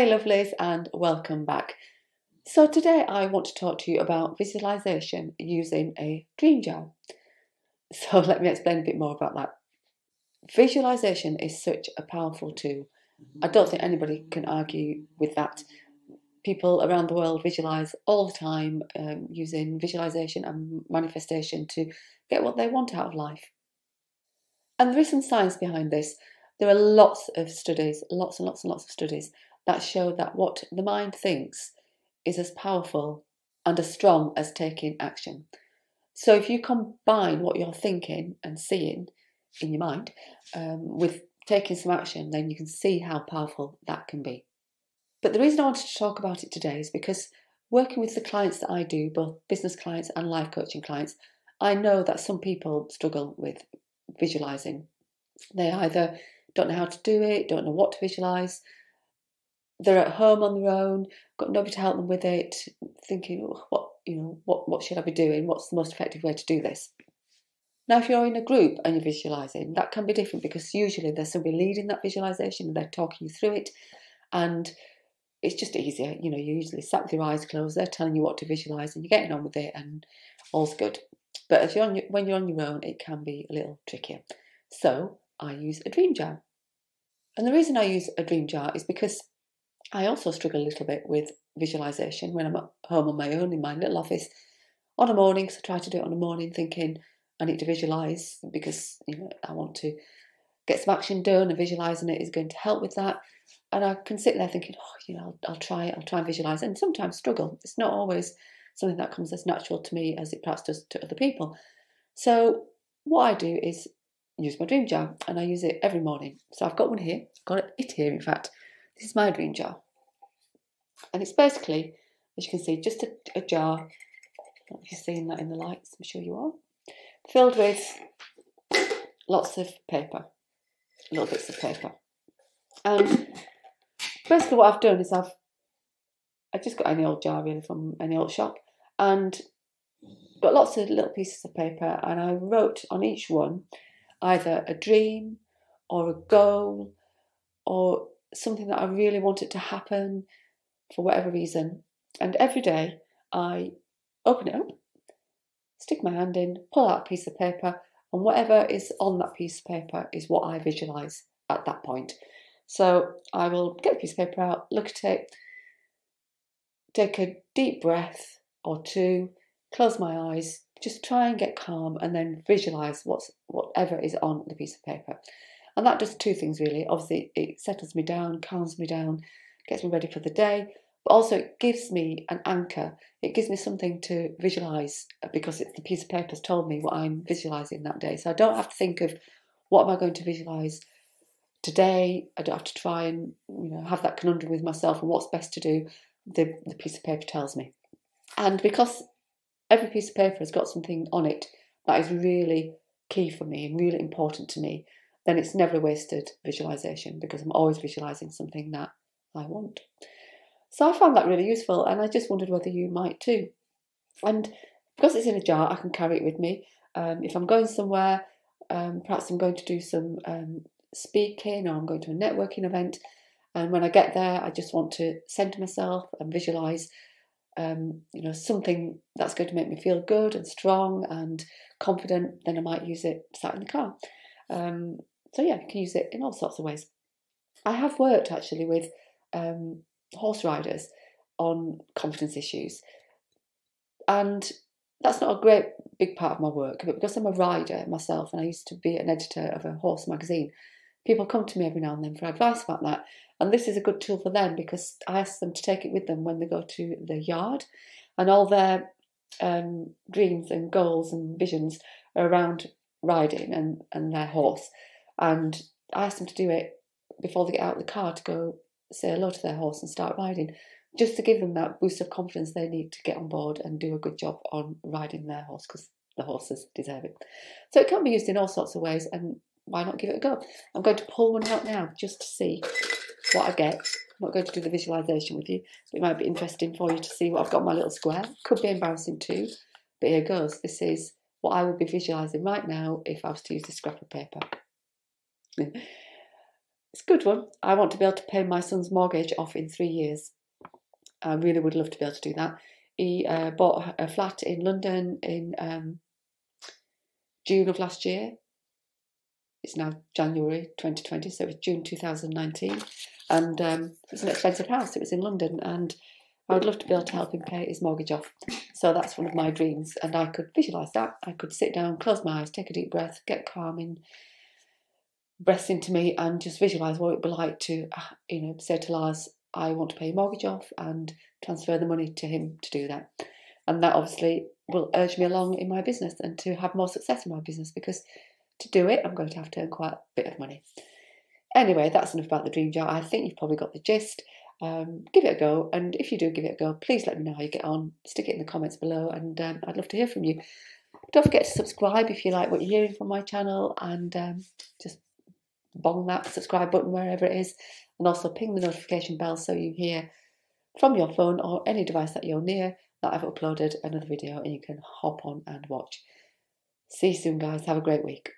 Hey lovelies and welcome back. So today I want to talk to you about visualization using a dream jar. So let me explain a bit more about that. Visualization is such a powerful tool. I don't think anybody can argue with that. People around the world visualize all the time um, using visualization and manifestation to get what they want out of life. And there is some science behind this. There are lots of studies, lots and lots and lots of studies that show that what the mind thinks is as powerful and as strong as taking action. So if you combine what you're thinking and seeing in your mind um, with taking some action, then you can see how powerful that can be. But the reason I wanted to talk about it today is because working with the clients that I do, both business clients and life coaching clients, I know that some people struggle with visualizing. They either don't know how to do it, don't know what to visualize, they're at home on their own, got nobody to help them with it, thinking, what you know, what what should I be doing? What's the most effective way to do this? Now, if you're in a group and you're visualizing, that can be different because usually there's somebody leading that visualization and they're talking you through it, and it's just easier. You know, you usually sat with your eyes closed, they're telling you what to visualize, and you're getting on with it, and all's good. But if you're on your, when you're on your own, it can be a little trickier. So I use a dream jar. And the reason I use a dream jar is because I also struggle a little bit with visualization when I'm at home on my own in my little office on a morning. So I try to do it on a morning thinking I need to visualize because you know I want to get some action done and visualizing it is going to help with that. And I can sit there thinking, oh, you know, I'll, I'll try it, I'll try and visualize, and sometimes struggle. It's not always something that comes as natural to me as it perhaps does to other people. So what I do is use my dream jar, and I use it every morning. So I've got one here, I've got it here, in fact. This is my dream jar. And it's basically, as you can see, just a, a jar. if you're seeing that in the lights, I'm sure you are. Filled with lots of paper, little bits of paper. And basically what I've done is I've I just got any old jar really from any old shop and got lots of little pieces of paper and I wrote on each one either a dream or a goal or something that I really wanted to happen for whatever reason. And every day I open it up, stick my hand in, pull out a piece of paper, and whatever is on that piece of paper is what I visualize at that point. So I will get the piece of paper out, look at it, take a deep breath or two, close my eyes, just try and get calm, and then visualize what's whatever is on the piece of paper. And that does two things really. Obviously, it settles me down, calms me down, gets me ready for the day, but also it gives me an anchor. It gives me something to visualize uh, because it's the piece of paper has told me what I'm visualizing that day. So I don't have to think of what am I going to visualize today. I don't have to try and you know have that conundrum with myself and what's best to do. The, the piece of paper tells me. And because every piece of paper has got something on it that is really key for me and really important to me, then it's never a wasted visualization because I'm always visualizing something that I want. So I found that really useful and I just wondered whether you might too. And because it's in a jar, I can carry it with me. Um, if I'm going somewhere, um, perhaps I'm going to do some um, speaking or I'm going to a networking event, and when I get there, I just want to center myself and visualize, um, you know, something that's going to make me feel good and strong and confident. Then I might use it sat in the car. Um, so yeah, you can use it in all sorts of ways. I have worked actually with um, horse riders on confidence issues, and that's not a great big part of my work. But because I'm a rider myself, and I used to be an editor of a horse magazine, people come to me every now and then for advice about that. And this is a good tool for them because I ask them to take it with them when they go to the yard, and all their um, dreams and goals and visions are around riding and, and their horse. And I asked them to do it before they get out of the car to go say hello to their horse and start riding, just to give them that boost of confidence they need to get on board and do a good job on riding their horse because the horses deserve it. So it can be used in all sorts of ways, and why not give it a go? I'm going to pull one out now just to see what I get. I'm not going to do the visualization with you, but it might be interesting for you to see what I've got my little square. Could be embarrassing too, but here goes. This is what I would be visualizing right now if I was to use this scrap of paper. it's a good one. I want to be able to pay my son's mortgage off in three years. I really would love to be able to do that. He uh, bought a flat in London in um, June of last year. It's now January 2020, so it was June 2019. And um, it was an expensive house. It was in London, and I would love to be able to help him pay his mortgage off. So that's one of my dreams, and I could visualize that. I could sit down, close my eyes, take a deep breath, get calm in, breath into me, and just visualize what it would be like to, uh, you know, say to Lars, I want to pay mortgage off and transfer the money to him to do that. And that obviously will urge me along in my business and to have more success in my business because to do it, I'm going to have to earn quite a bit of money. Anyway, that's enough about the dream jar. I think you've probably got the gist. Um, give it a go, and if you do give it a go, please let me know how you get on. Stick it in the comments below, and um, I'd love to hear from you. Don't forget to subscribe if you like what you're hearing from my channel, and um, just bong that subscribe button wherever it is, and also ping the notification bell so you hear from your phone or any device that you're near that I've uploaded another video and you can hop on and watch. See you soon, guys. Have a great week.